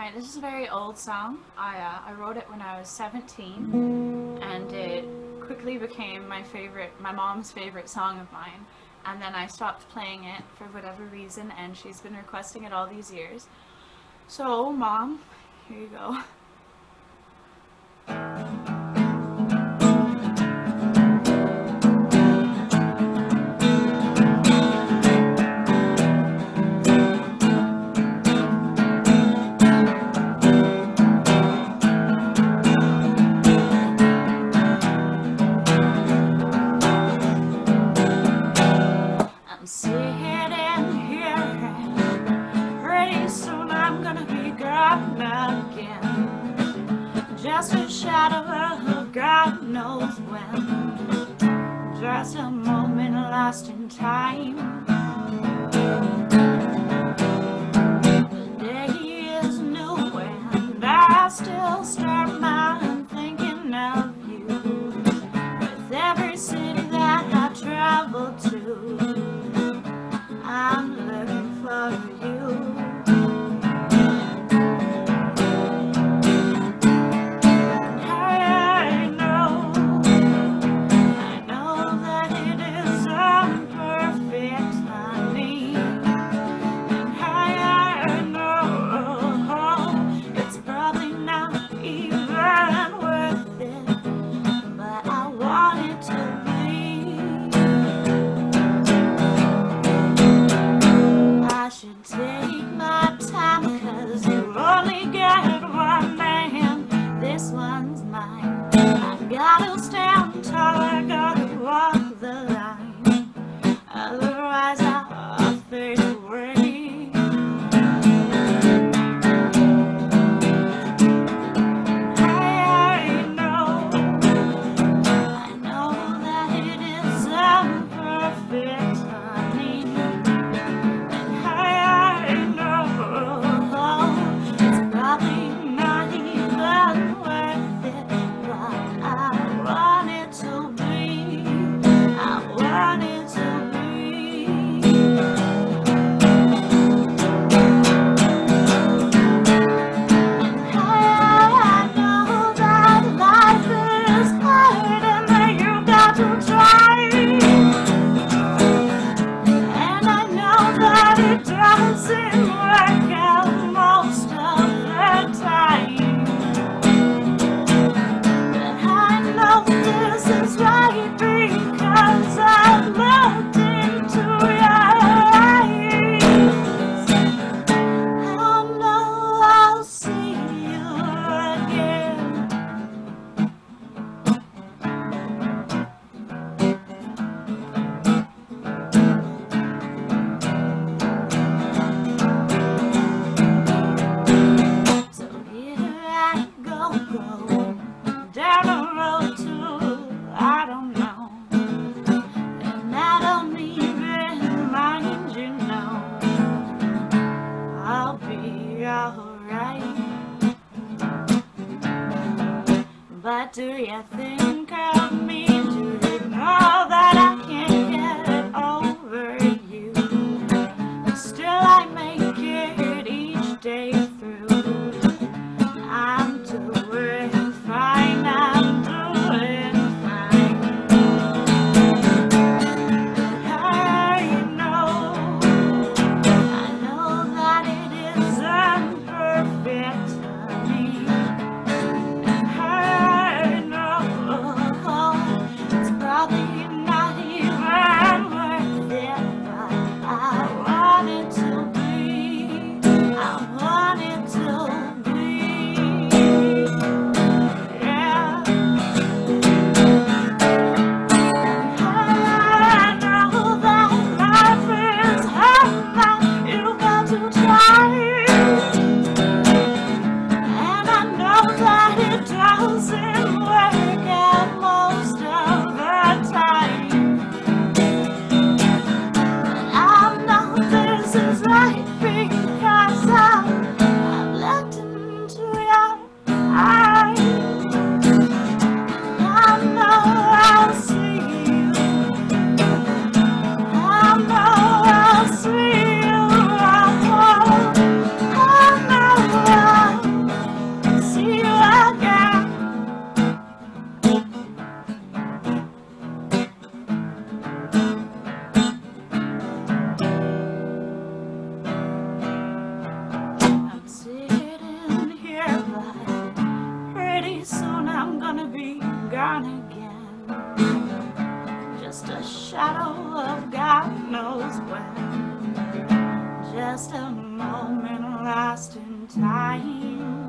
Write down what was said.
Alright, this is a very old song. I, uh, I wrote it when I was 17 and it quickly became my favorite, my mom's favorite song of mine. And then I stopped playing it for whatever reason and she's been requesting it all these years. So, mom, here you go. sit and hear. Pretty soon I'm gonna be gone again. Just a shadow of God knows when. Just a moment lost in time. The day is new and I still. birthday. What do you think of me? Shadow of God knows when. Just a moment lost in time.